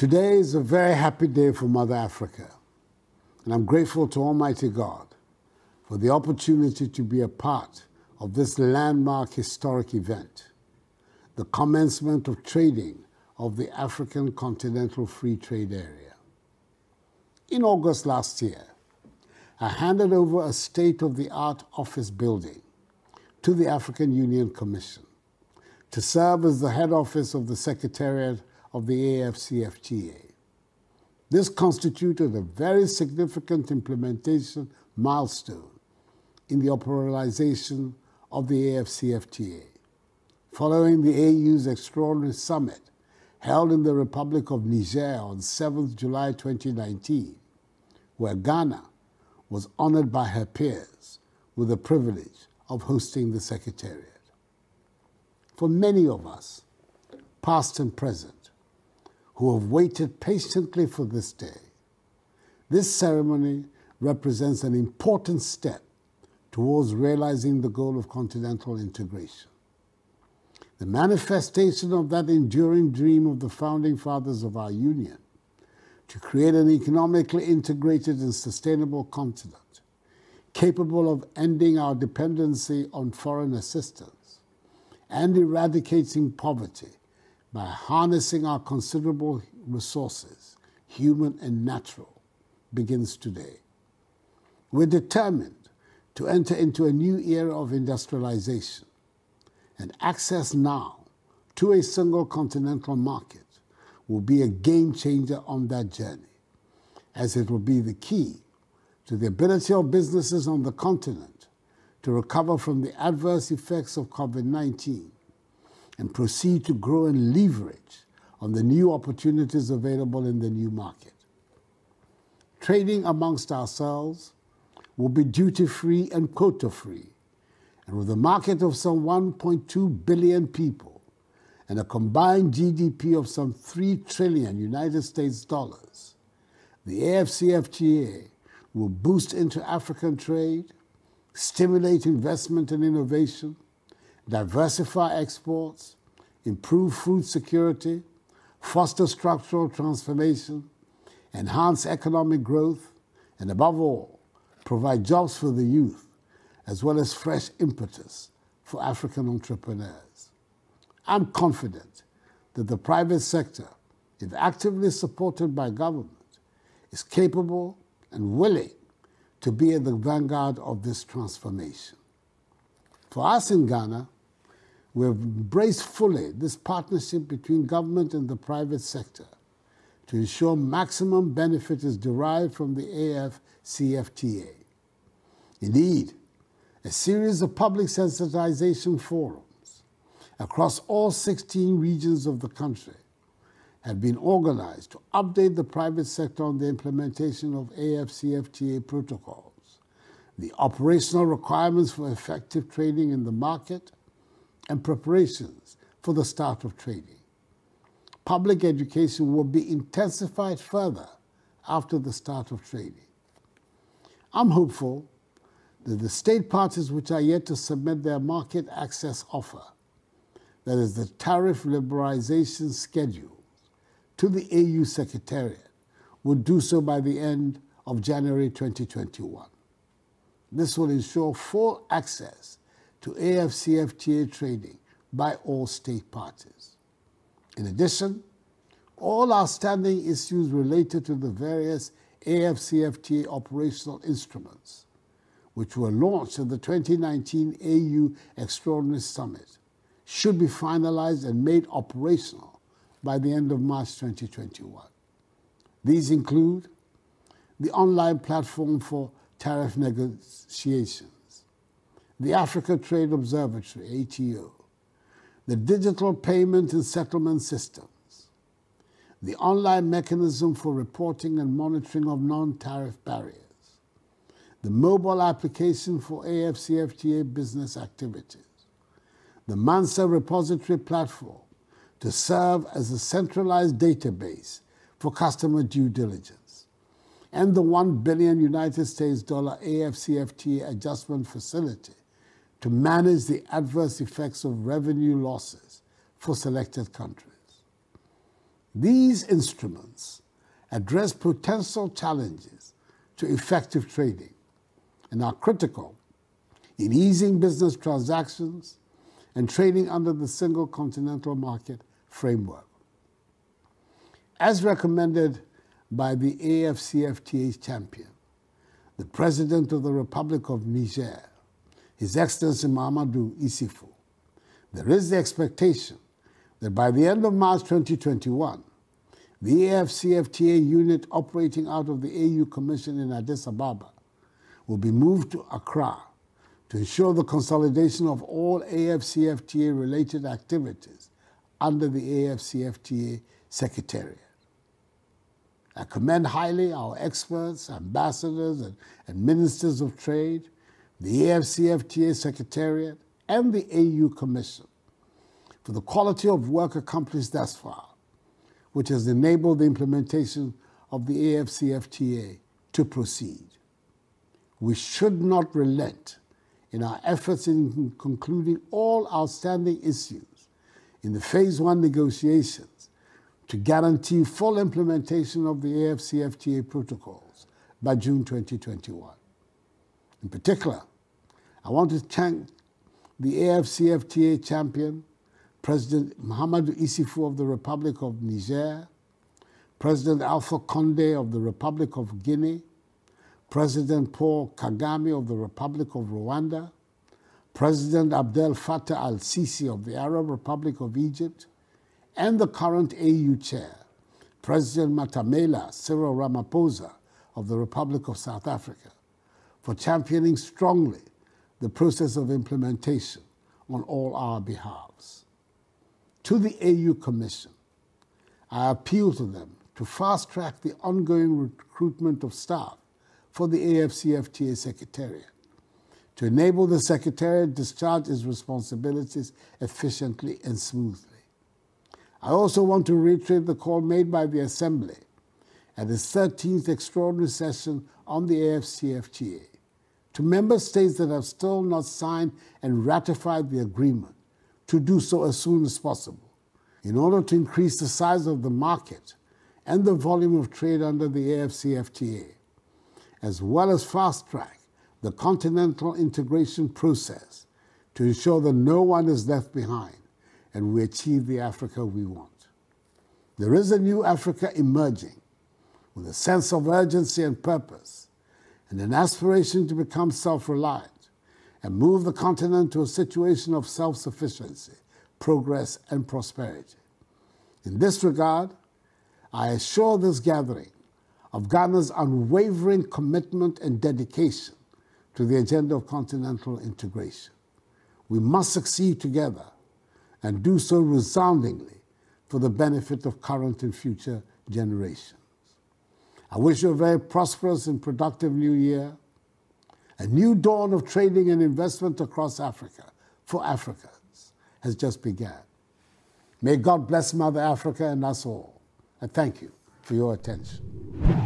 Today is a very happy day for Mother Africa, and I'm grateful to Almighty God for the opportunity to be a part of this landmark historic event, the commencement of trading of the African Continental Free Trade Area. In August last year, I handed over a state of the art office building to the African Union Commission to serve as the head office of the Secretariat of the AFCFTA. This constituted a very significant implementation milestone in the operationalization of the AFCFTA. Following the AU's extraordinary summit held in the Republic of Niger on 7 July 2019, where Ghana was honored by her peers with the privilege of hosting the Secretariat. For many of us, past and present, who have waited patiently for this day, this ceremony represents an important step towards realizing the goal of continental integration. The manifestation of that enduring dream of the founding fathers of our union to create an economically integrated and sustainable continent capable of ending our dependency on foreign assistance and eradicating poverty by harnessing our considerable resources, human and natural, begins today. We're determined to enter into a new era of industrialization and access now to a single continental market will be a game changer on that journey, as it will be the key to the ability of businesses on the continent to recover from the adverse effects of COVID 19 and proceed to grow and leverage on the new opportunities available in the new market. Trading amongst ourselves will be duty free and quota free and with a market of some 1.2 billion people and a combined GDP of some 3 trillion United States dollars, the AFCFTA will boost inter-African trade, stimulate investment and innovation, diversify exports, improve food security, foster structural transformation, enhance economic growth, and above all, provide jobs for the youth as well as fresh impetus for African entrepreneurs. I'm confident that the private sector, if actively supported by government, is capable and willing to be at the vanguard of this transformation. For us in Ghana, we have embraced fully this partnership between government and the private sector to ensure maximum benefit is derived from the AFCFTA. Indeed, a series of public sensitization forums across all 16 regions of the country have been organized to update the private sector on the implementation of AFCFTA protocols, the operational requirements for effective trading in the market, and preparations for the start of trading. Public education will be intensified further after the start of trading. I'm hopeful that the state parties which are yet to submit their market access offer, that is the tariff liberalization schedule, to the AU Secretariat, would do so by the end of January 2021. This will ensure full access to AFCFTA trading by all state parties. In addition, all outstanding issues related to the various AFCFTA operational instruments which were launched at the 2019 AU Extraordinary Summit, should be finalized and made operational by the end of March 2021. These include the online platform for tariff negotiations, the Africa Trade Observatory, ATO, the digital payment and settlement systems, the online mechanism for reporting and monitoring of non-tariff barriers, the mobile application for AFCFTA business activities, the MANSA repository platform to serve as a centralized database for customer due diligence, and the 1 billion United States dollar AFCFTA adjustment facility to manage the adverse effects of revenue losses for selected countries. These instruments address potential challenges to effective trading and are critical in easing business transactions and trading under the single continental market framework. As recommended by the AFCFTA champion, the President of the Republic of Niger, His Excellency Mahamadou Issoufou, there is the expectation that by the end of March 2021, the AFCFTA unit operating out of the AU Commission in Addis Ababa will be moved to Accra to ensure the consolidation of all AFCFTA related activities under the AFCFTA Secretariat. I commend highly our experts, ambassadors, and, and ministers of trade, the AFCFTA Secretariat, and the AU Commission for the quality of work accomplished thus far, which has enabled the implementation of the AFCFTA to proceed. We should not relent in our efforts in concluding all outstanding issues in the Phase 1 negotiations to guarantee full implementation of the AFCFTA protocols by June 2021. In particular, I want to thank the AFCFTA champion, President Mahamadou Issoufou of the Republic of Niger, President Alpha Conde of the Republic of Guinea, President Paul Kagame of the Republic of Rwanda, President Abdel Fattah al Sisi of the Arab Republic of Egypt, and the current AU chair, President Matamela Cyril Ramaphosa of the Republic of South Africa, for championing strongly the process of implementation on all our behalves. To the AU Commission, I appeal to them to fast track the ongoing recruitment of staff for the AFCFTA Secretariat to enable the Secretariat discharge its responsibilities efficiently and smoothly. I also want to reiterate the call made by the Assembly at its 13th extraordinary session on the AFCFTA to member states that have still not signed and ratified the agreement to do so as soon as possible in order to increase the size of the market and the volume of trade under the AFCFTA as well as fast track the continental integration process to ensure that no one is left behind and we achieve the Africa we want. There is a new Africa emerging with a sense of urgency and purpose and an aspiration to become self reliant and move the continent to a situation of self sufficiency, progress, and prosperity. In this regard, I assure this gathering of Ghana's unwavering commitment and dedication to the agenda of continental integration. We must succeed together and do so resoundingly for the benefit of current and future generations. I wish you a very prosperous and productive new year, a new dawn of trading and investment across Africa for Africans has just begun. May God bless Mother Africa and us all. I thank you for your attention.